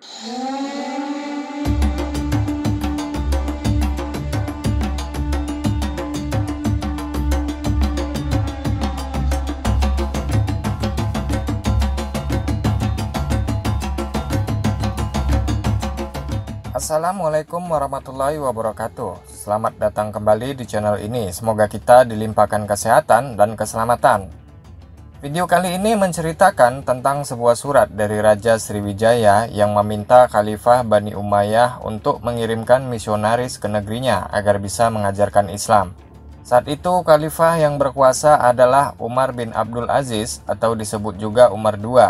Assalamualaikum warahmatullahi wabarakatuh. Selamat datang kembali di channel ini. Semoga kita dilimpahkan kesehatan dan keselamatan Video kali ini menceritakan tentang sebuah surat dari Raja Sriwijaya Yang meminta Khalifah Bani Umayyah untuk mengirimkan misionaris ke negerinya Agar bisa mengajarkan Islam saat itu khalifah yang berkuasa adalah Umar bin Abdul Aziz atau disebut juga Umar II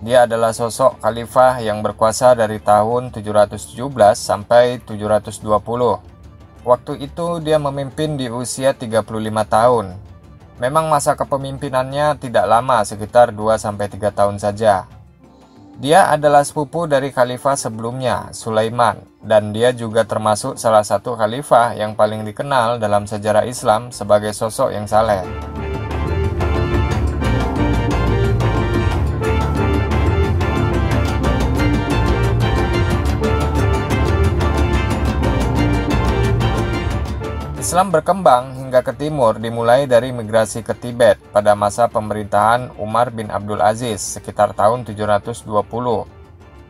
dia adalah sosok khalifah yang berkuasa dari tahun 717 sampai 720. Waktu itu dia memimpin di usia 35 tahun. Memang masa kepemimpinannya tidak lama, sekitar 2 sampai 3 tahun saja. Dia adalah sepupu dari khalifah sebelumnya, Sulaiman, dan dia juga termasuk salah satu khalifah yang paling dikenal dalam sejarah Islam sebagai sosok yang saleh. Islam berkembang hingga ke timur dimulai dari migrasi ke Tibet pada masa pemerintahan Umar bin Abdul Aziz sekitar tahun 720.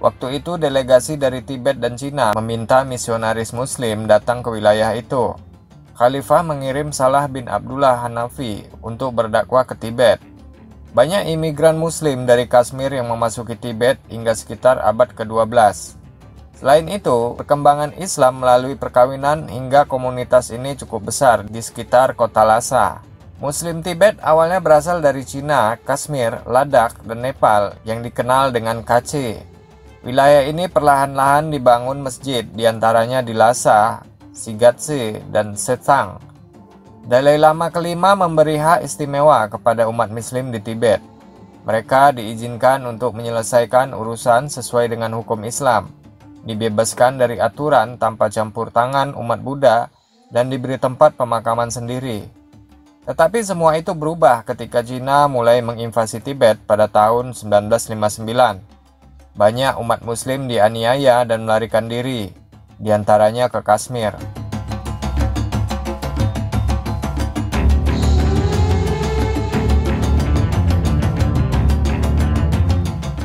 Waktu itu delegasi dari Tibet dan Cina meminta misionaris muslim datang ke wilayah itu. Khalifah mengirim Salah bin Abdullah Hanafi untuk berdakwah ke Tibet. Banyak imigran muslim dari Kashmir yang memasuki Tibet hingga sekitar abad ke-12. Selain itu, perkembangan Islam melalui perkawinan hingga komunitas ini cukup besar di sekitar kota Lhasa. Muslim Tibet awalnya berasal dari Cina, Kashmir, Ladakh, dan Nepal yang dikenal dengan Kache. Wilayah ini perlahan-lahan dibangun masjid di antaranya di Lhasa, Sigatse, dan Setsang. Dalai Lama kelima memberi hak istimewa kepada umat muslim di Tibet. Mereka diizinkan untuk menyelesaikan urusan sesuai dengan hukum Islam dibebaskan dari aturan tanpa campur tangan umat Buddha, dan diberi tempat pemakaman sendiri. Tetapi semua itu berubah ketika Cina mulai menginvasi Tibet pada tahun 1959. Banyak umat muslim dianiaya dan melarikan diri, di antaranya ke Kashmir.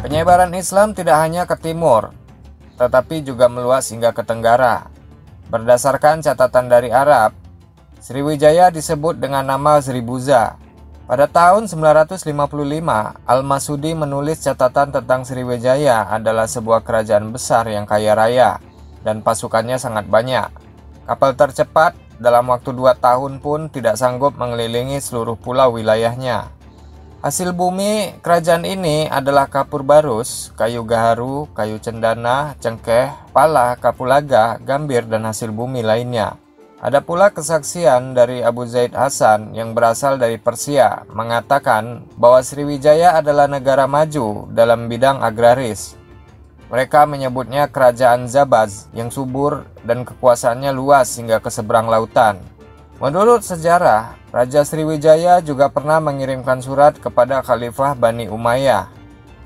Penyebaran Islam tidak hanya ke timur, tetapi juga meluas hingga ke Tenggara. Berdasarkan catatan dari Arab, Sriwijaya disebut dengan nama Sribuza. Pada tahun 955, Al-Masudi menulis catatan tentang Sriwijaya adalah sebuah kerajaan besar yang kaya raya dan pasukannya sangat banyak. Kapal tercepat dalam waktu dua tahun pun tidak sanggup mengelilingi seluruh pulau wilayahnya. Hasil bumi kerajaan ini adalah kapur barus, kayu gaharu, kayu cendana, cengkeh, pala, kapulaga, gambir, dan hasil bumi lainnya. Ada pula kesaksian dari Abu Zaid Hasan yang berasal dari Persia mengatakan bahwa Sriwijaya adalah negara maju dalam bidang agraris. Mereka menyebutnya kerajaan Zabaz yang subur dan kekuasaannya luas hingga ke seberang lautan. Menurut sejarah, Raja Sriwijaya juga pernah mengirimkan surat kepada Khalifah Bani Umayyah.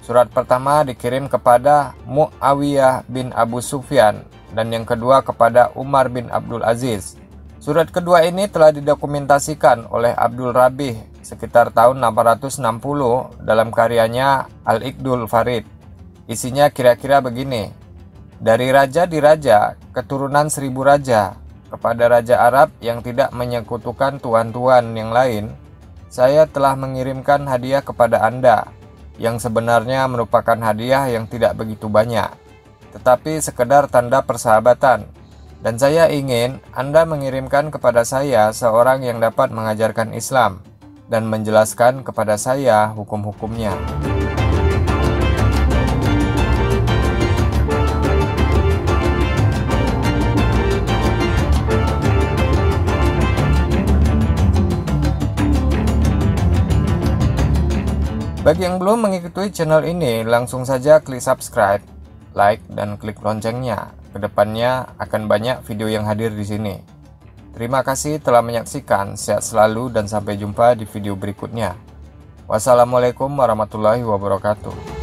Surat pertama dikirim kepada Muawiyah bin Abu Sufyan dan yang kedua kepada Umar bin Abdul Aziz. Surat kedua ini telah didokumentasikan oleh Abdul Rabih sekitar tahun 660 dalam karyanya Al-Iqdul Farid. Isinya kira-kira begini. Dari raja di raja, keturunan seribu raja, kepada Raja Arab yang tidak menyekutukan tuan-tuan yang lain, saya telah mengirimkan hadiah kepada Anda, yang sebenarnya merupakan hadiah yang tidak begitu banyak, tetapi sekedar tanda persahabatan. Dan saya ingin Anda mengirimkan kepada saya seorang yang dapat mengajarkan Islam dan menjelaskan kepada saya hukum-hukumnya. Bagi yang belum mengikuti channel ini, langsung saja klik subscribe, like, dan klik loncengnya. Ke depannya akan banyak video yang hadir di sini. Terima kasih telah menyaksikan, sehat selalu dan sampai jumpa di video berikutnya. Wassalamualaikum warahmatullahi wabarakatuh.